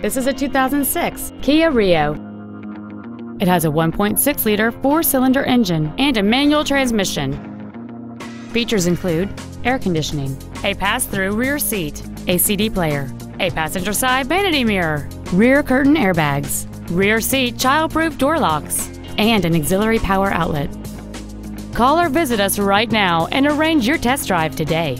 This is a 2006 Kia Rio. It has a 1.6-liter four-cylinder engine and a manual transmission. Features include air conditioning, a pass-through rear seat, a CD player, a passenger side vanity mirror, rear curtain airbags, rear seat child-proof door locks, and an auxiliary power outlet. Call or visit us right now and arrange your test drive today.